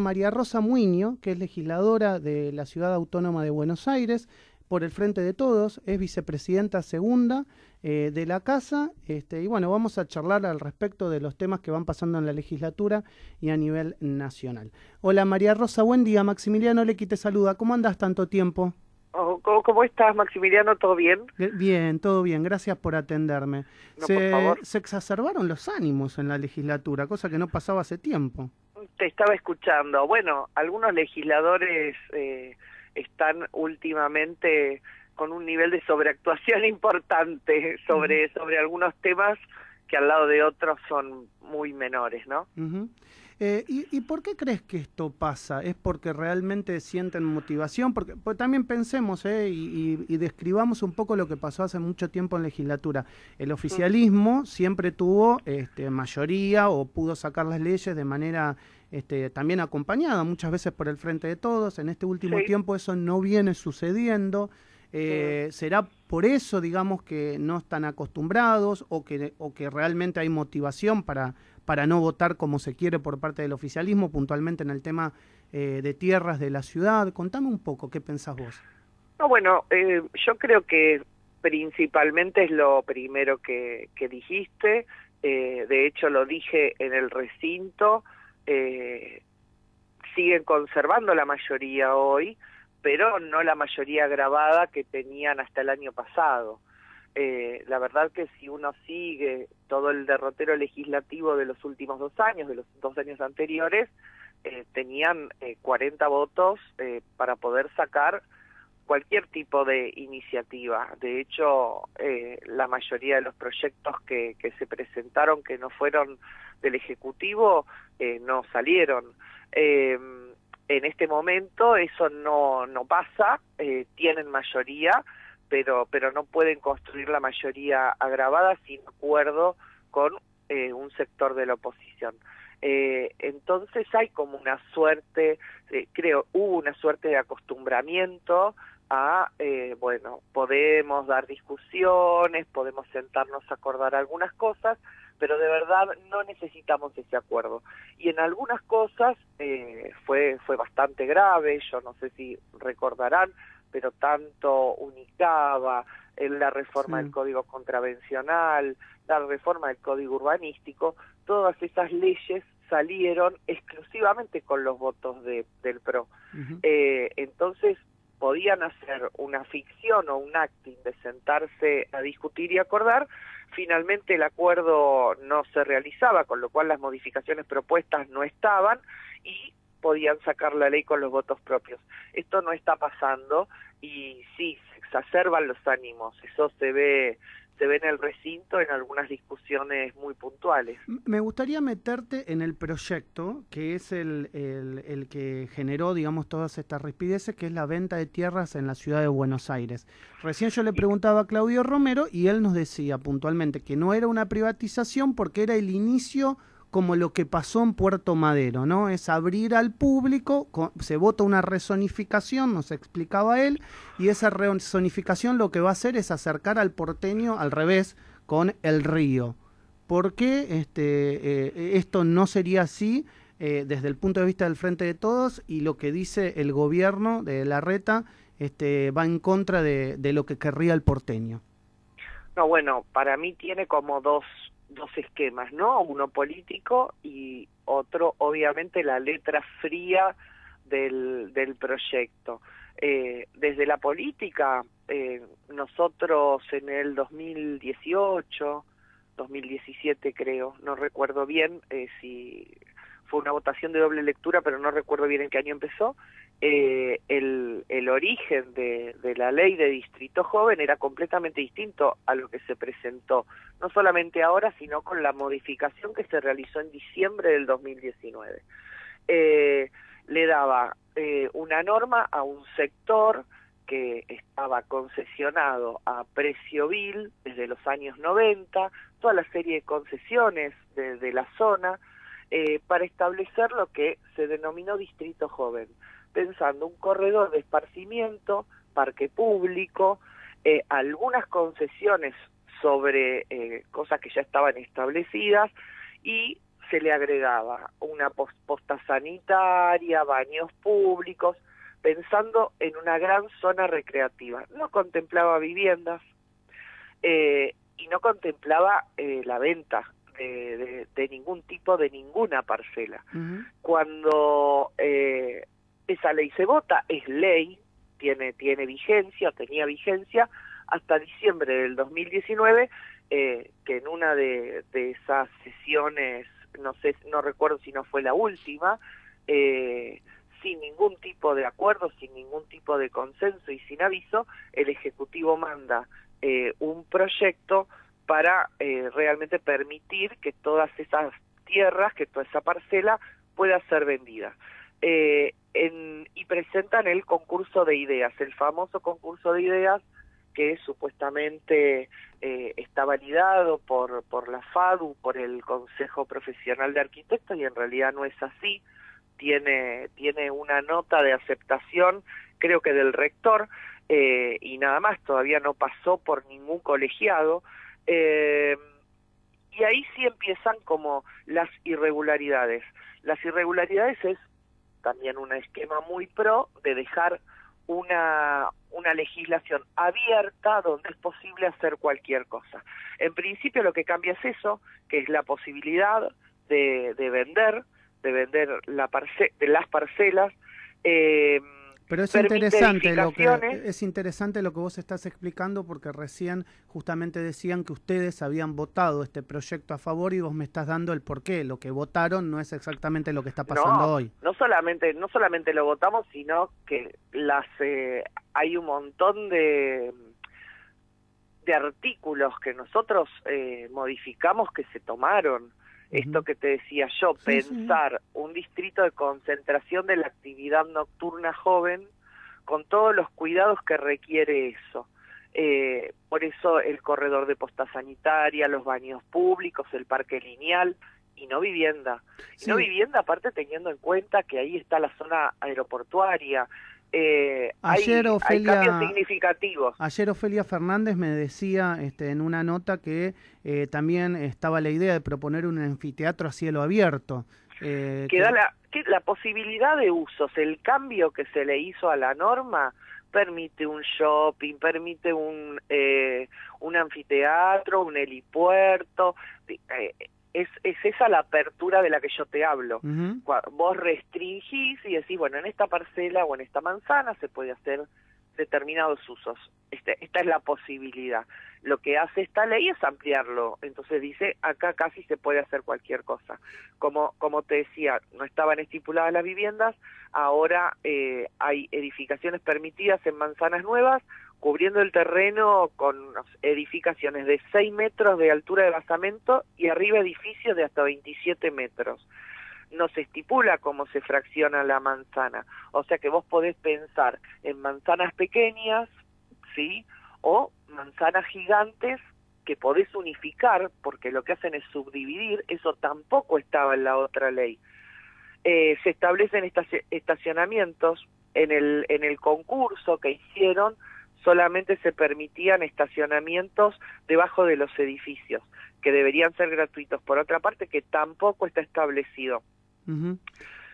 María Rosa Muño, que es legisladora de la Ciudad Autónoma de Buenos Aires, por el Frente de Todos, es vicepresidenta segunda eh, de la Casa, este, y bueno, vamos a charlar al respecto de los temas que van pasando en la legislatura y a nivel nacional. Hola María Rosa, buen día, Maximiliano Lequi te saluda, ¿cómo andas tanto tiempo? Oh, ¿cómo, estás, Maximiliano? ¿Todo bien? Bien, todo bien. Gracias por atenderme. se, se exacerbaron los ánimos en la legislatura, cosa que no pasaba hace tiempo te estaba escuchando. Bueno, algunos legisladores eh, están últimamente con un nivel de sobreactuación importante sobre, sobre algunos temas que al lado de otros son muy menores, ¿no? Eh, ¿y, por qué crees que esto pasa? ¿Es porque realmente sienten motivación? Porque pues, también pensemos eh, y, describamos un poco lo que pasó hace mucho tiempo en legislatura. El oficialismo siempre tuvo este, mayoría o pudo sacar las leyes de manera este, también acompañada muchas veces por el Frente de Todos. En este último tiempo eso no viene sucediendo. Eh, ¿Será por eso, digamos, que no están acostumbrados o que, o que realmente hay motivación para, para no votar como se quiere por parte del oficialismo, puntualmente en el tema eh, de tierras de la ciudad? Contame un poco, ¿qué pensás vos? No, bueno, eh, yo creo que principalmente es lo primero que, que dijiste. de hecho, lo dije en el recinto. Siguen conservando la mayoría hoy pero no la mayoría grabada que tenían hasta el año pasado. Eh, la verdad que si uno sigue todo el derrotero legislativo de los últimos dos años, de los dos años anteriores, eh, tenían 40 eh, votos para poder sacar cualquier tipo de iniciativa. De hecho, la mayoría de los proyectos que, que, se presentaron, que no fueron del Ejecutivo, no salieron. En este momento eso no, no pasa, eh, tienen mayoría, pero, pero no pueden construir la mayoría agravada sin acuerdo con eh, un sector de la oposición. Eh, entonces hay como una suerte, creo, hubo una suerte de acostumbramiento a, bueno, podemos dar discusiones, podemos sentarnos a acordar algunas cosas, pero de verdad no necesitamos ese acuerdo. Y en algunas cosas eh, fue, fue bastante grave, yo no sé si recordarán, pero tanto Unicaba, en la reforma del Código Contravencional, la reforma del Código Urbanístico, todas esas leyes salieron exclusivamente con los votos de, del PRO. eh, entonces podían hacer una ficción o un acting de sentarse a discutir y acordar, Finalmente el acuerdo no se realizaba, con lo cual las modificaciones propuestas no estaban y podían sacar la ley con los votos propios. Esto no está pasando y sí, se exacerban los ánimos, eso se ve se ve en el recinto en algunas discusiones muy puntuales. Me gustaría meterte en el proyecto, que es el, el, que generó, digamos, todas estas rispideces, que es la venta de tierras en la ciudad de Buenos Aires. Recién yo le preguntaba a Claudio Romero y él nos decía puntualmente que no era una privatización porque era el inicio como lo que pasó en Puerto Madero, ¿no? Es abrir al público, se vota una rezonificación, nos explicaba él, y esa rezonificación lo que va a hacer es acercar al porteño al revés con el río. ¿Por qué este, eh, esto no sería así eh, desde el punto de vista del Frente de Todos y lo que dice el gobierno de la reta este, va en contra de, de lo que querría el porteño? No, bueno, para mí tiene como dos dos esquemas, ¿no? Uno político y otro, obviamente, la letra fría del, del proyecto. Eh, desde la política, eh, nosotros en el 2018, 2017 creo, no recuerdo bien eh, si fue una votación de doble lectura, pero no recuerdo bien en qué año empezó, eh, el, el, origen de, de, la ley de distrito joven era completamente distinto a lo que se presentó, no solamente ahora, sino con la modificación que se realizó en diciembre del 2019. Eh, le daba eh, una norma a un sector que estaba concesionado a precio vil desde los años 90, toda la serie de concesiones de, de la zona, eh, para establecer lo que se denominó distrito joven pensando un corredor de esparcimiento, parque público, eh, algunas concesiones sobre eh, cosas que ya estaban establecidas y se le agregaba una posta sanitaria, baños públicos, pensando en una gran zona recreativa. No contemplaba viviendas eh, y no contemplaba eh, la venta de, ningún tipo, de ninguna parcela. Cuando eh, esa ley se vota, es ley, tiene, tiene vigencia, tenía vigencia, hasta diciembre del 2019, que en una de, de esas sesiones, no sé, no recuerdo si no fue la última, eh, sin ningún tipo de acuerdo, sin ningún tipo de consenso y sin aviso, el Ejecutivo manda eh, un proyecto para eh, realmente permitir que todas esas tierras, que toda esa parcela pueda ser vendida. Eh, y presentan el concurso de ideas, el famoso concurso de ideas que supuestamente está validado por, por la FADU, por el Consejo Profesional de Arquitectos, y en realidad no es así tiene, tiene una nota de aceptación, creo que del rector, eh, y nada más, todavía no pasó por ningún colegiado. Eh, y ahí sí empiezan como las irregularidades. Las irregularidades es también un esquema muy pro de dejar una, una legislación abierta donde es posible hacer cualquier cosa. En principio lo que cambia es eso, que es la posibilidad de, de vender de vender la parce de las parcelas. Eh, pero es interesante, lo que, es interesante lo que vos estás explicando porque recién justamente decían que ustedes habían votado este proyecto a favor y vos me estás dando el porqué. Lo que votaron no es exactamente lo que está pasando hoy. No solamente, no solamente lo votamos, sino que las eh, hay un montón de de artículos que nosotros eh, modificamos que se tomaron esto que te decía yo, pensar un distrito de concentración de la actividad nocturna joven con todos los cuidados que requiere eso. Eh, por eso el corredor de posta sanitaria, los baños públicos, el parque lineal y no vivienda. Y no vivienda aparte teniendo en cuenta que ahí está la zona aeroportuaria, eh, ayer Ofelia, significativos. Ayer Ofelia Fernández me decía este, en una nota que eh, también estaba la idea de proponer un anfiteatro a cielo abierto. Eh, que, da la, que la posibilidad de usos, el cambio que se le hizo a la norma permite un shopping, permite un, eh, un anfiteatro, un helipuerto, eh, es, es esa la apertura de la que yo te hablo. Vos restringís y decís, bueno, en esta parcela o en esta manzana se puede hacer determinados usos. Este, esta es la posibilidad. Lo que hace esta ley es ampliarlo. Entonces dice, acá casi se puede hacer cualquier cosa. Como, como te decía, no estaban estipuladas las viviendas, ahora eh, hay edificaciones permitidas en manzanas nuevas cubriendo el terreno con edificaciones de 6 metros de altura de basamento y arriba edificios de hasta 27 metros. No se estipula cómo se fracciona la manzana, o sea que vos podés pensar en manzanas pequeñas, ¿sí? O manzanas gigantes que podés unificar, porque lo que hacen es subdividir, eso tampoco estaba en la otra ley. Eh, se establecen estacionamientos en el, en el concurso que hicieron, solamente se permitían estacionamientos debajo de los edificios, que deberían ser gratuitos. Por otra parte, que tampoco está establecido.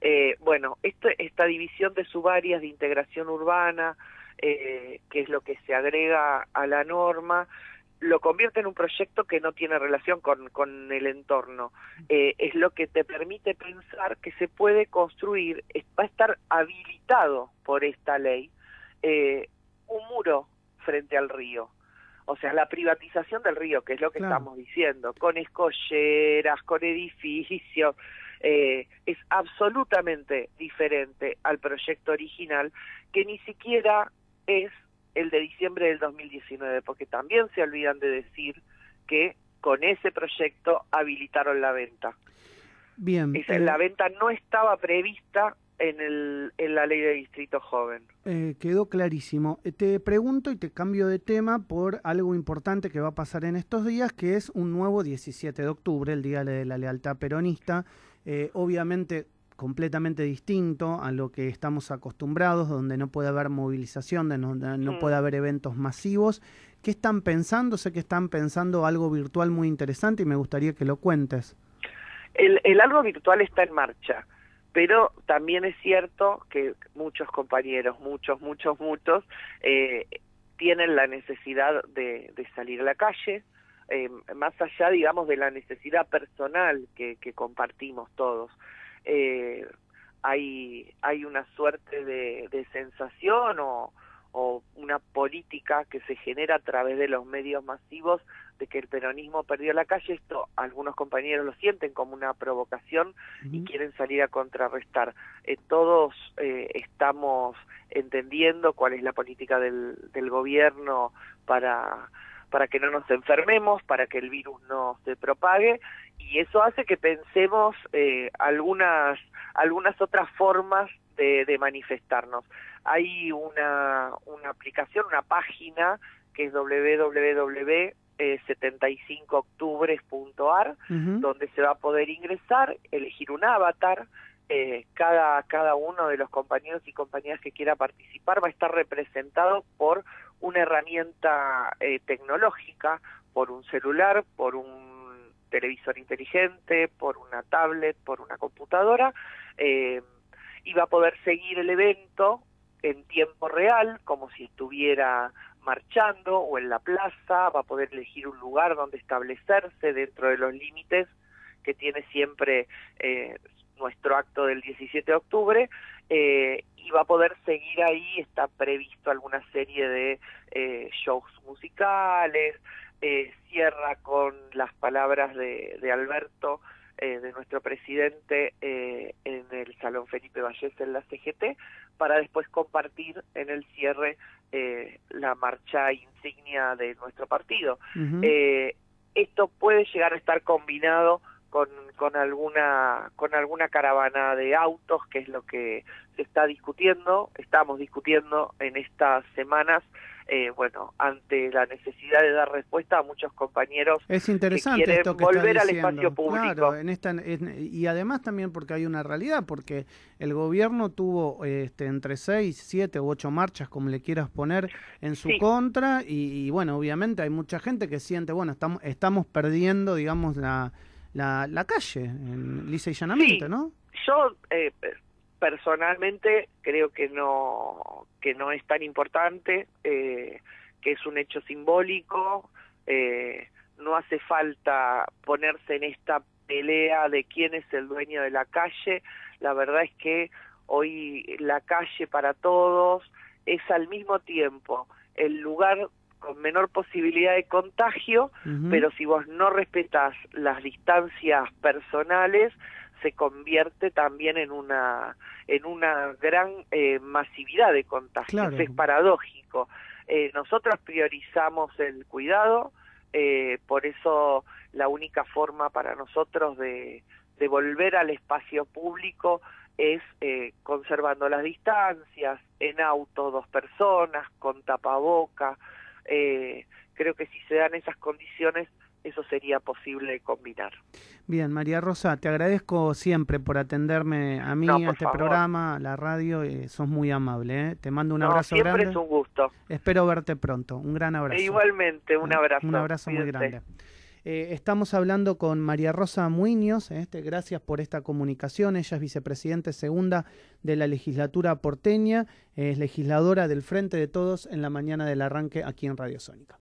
eh, bueno, esta división de subáreas de integración urbana, eh, que es lo que se agrega a la norma, lo convierte en un proyecto que no tiene relación con, con el entorno. Eh, es lo que te permite pensar que se puede construir, va a estar habilitado por esta ley, eh, un muro frente al río. O sea, la privatización del río, que es lo que estamos diciendo, con escolleras, con edificios, eh, es absolutamente diferente al proyecto original, que ni siquiera es el de diciembre del 2019, porque también se olvidan de decir que con ese proyecto habilitaron la venta. Bien. la eh, venta no estaba prevista en, el, en la ley de distrito joven. Eh, quedó clarísimo. Eh, te pregunto y te cambio de tema por algo importante que va a pasar en estos días, que es un nuevo 17 de octubre, el Día de la Lealtad Peronista. Eh, obviamente completamente distinto a lo que estamos acostumbrados, donde no puede haber movilización, donde no, puede haber eventos masivos. ¿Qué están pensando? Sé que están pensando algo virtual muy interesante y me gustaría que lo cuentes. El, el algo virtual está en marcha, pero también es cierto que muchos compañeros, muchos, muchos, muchos, eh, tienen la necesidad de, de salir a la calle, eh, más allá, digamos, de la necesidad personal que, compartimos todos. Eh, hay, hay una suerte de, de sensación o, o una política que se genera a través de los medios masivos de que el peronismo perdió la calle, esto algunos compañeros lo sienten como una provocación y quieren salir a contrarrestar. Eh, todos eh, estamos entendiendo cuál es la política del, del gobierno para, para que no nos enfermemos, para que el virus no se propague y eso hace que pensemos eh, algunas, algunas otras formas de, de manifestarnos. Hay una, una aplicación, una página que es www 75octubres.ar, donde se va a poder ingresar, elegir un avatar, eh, cada, cada uno de los compañeros y compañeras que quiera participar va a estar representado por una herramienta eh, tecnológica, por un celular, por un televisor inteligente, por una tablet, por una computadora, eh, va a poder seguir el evento en tiempo real, como si estuviera marchando o en la plaza, va a poder elegir un lugar donde establecerse dentro de los límites que tiene siempre eh, nuestro acto del 17 de octubre eh, y va a poder seguir ahí, está previsto alguna serie de eh, shows musicales, eh, cierra con las palabras de, de Alberto, eh, de nuestro presidente, eh, en el Salón Felipe Vallés en la CGT, para después compartir en el cierre eh, la marcha insignia de nuestro partido. eh, esto puede llegar a estar combinado con, con alguna con alguna caravana de autos que es lo que se está discutiendo estamos discutiendo en estas semanas eh, bueno ante la necesidad de dar respuesta a muchos compañeros es interesante que quieren esto que volver al espacio público Claro, en esta, en- y además también porque hay una realidad, porque el gobierno tuvo este, entre seis, siete u ocho marchas, como le quieras poner, en su Sí. contra, y, y, bueno, obviamente hay mucha gente que siente, bueno, estamos, estamos perdiendo, digamos, la, la, la calle, en, lisa y llanamente, Sí. ¿no? yo eh, personalmente creo que no que no es tan importante eh, que es un hecho simbólico eh, no hace falta ponerse en esta pelea de quién es el dueño de la calle. La verdad es que hoy la calle para todos es al mismo tiempo el lugar con menor posibilidad de contagio pero si vos no respetas las distancias personales se convierte también en una en una gran eh, masividad de contagios. Claro. es paradójico. Eh, nosotros priorizamos el cuidado eh, por eso la única forma para nosotros de, de volver al espacio público es eh, conservando las distancias en auto dos personas con tapaboca. Eh, creo que si se dan esas condiciones eso sería posible combinar. Bien, María Rosa, te agradezco siempre por atenderme a mí, No, a este favor. programa, a la radio, eh, sos muy amable, ¿eh? te mando un No, abrazo siempre grande, es un gusto. espero verte pronto, un gran abrazo. E igualmente, un ¿eh? abrazo. Un abrazo muy grande. Eh, estamos hablando con María Rosa Muñoz, este, gracias por esta comunicación. Ella es vicepresidente segunda de la legislatura porteña, es legisladora del Frente de Todos en la mañana del arranque aquí en Radio Sónica.